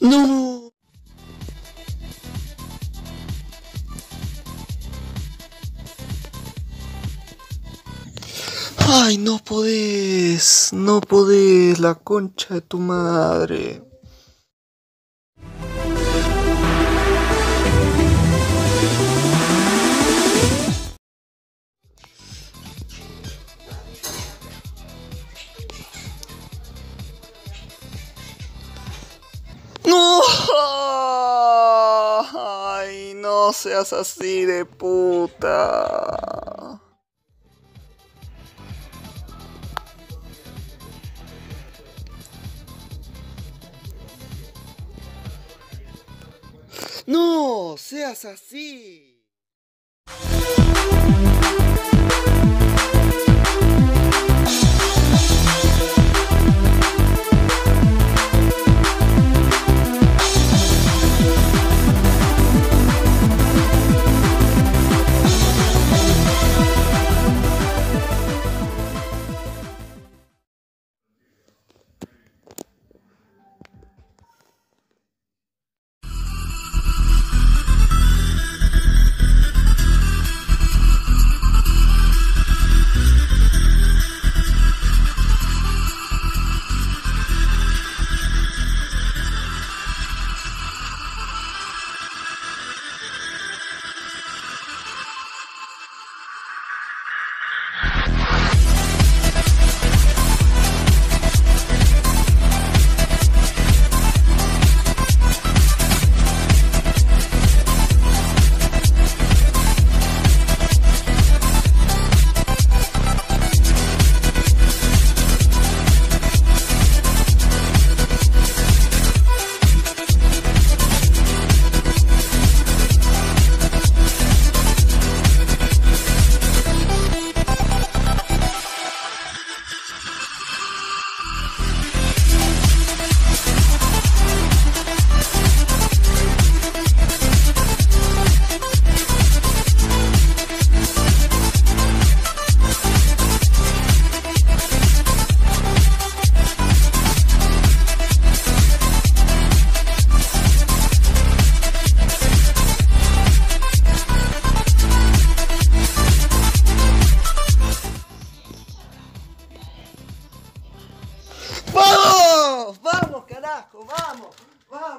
No. Ay, no podés, no podés, la concha de tu madre. No seas así de puta. No, seas así.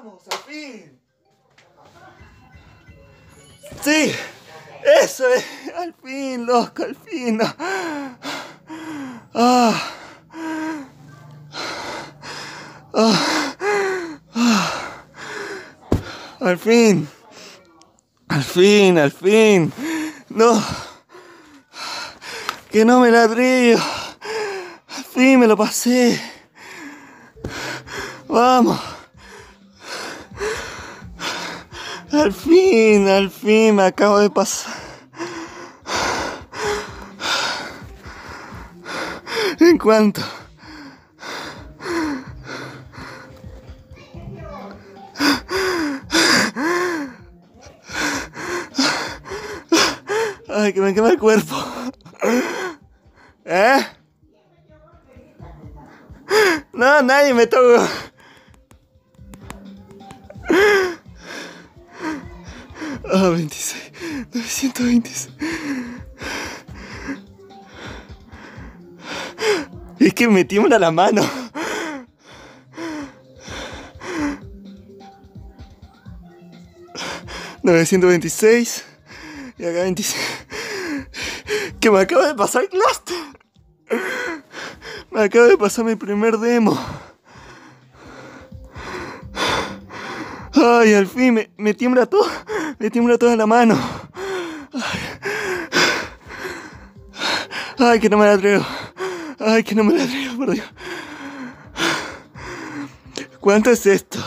¡Vamos, al fin! Sí, eso es, al fin, loco, al fin. no. Ah. Ah. Ah. Al fin, al fin, al fin. No, que no me ladrillo. Al fin me lo pasé. Vamos. Al fin, al fin me acabo de pasar. En cuanto. Ay, que me quema el cuerpo. ¿Eh? No, nadie me tocó. Ah, 26. 926. Es que me tiembla la mano. ¿926? Y acá 26. Que me acaba de pasar Cluster. Me acaba de pasar mi primer demo. Ay, al fin me, me tiembla todo. Me tiembla toda la mano. Ay. Ay, que no me la atrevo. Ay, que no me la atrevo, por Dios. ¿Cuánto es esto?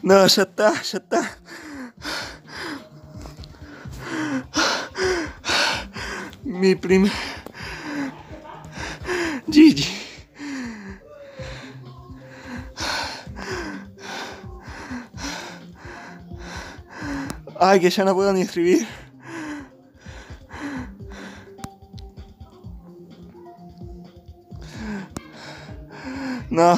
No, ya está, ya está. Mi primer... Gigi. Ay, que ya no puedo ni escribir. No.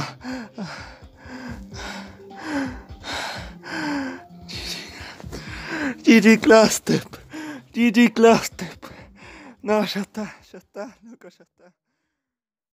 GG Clustep. GG Clustep. No, ya está, ya está, loco, ya está.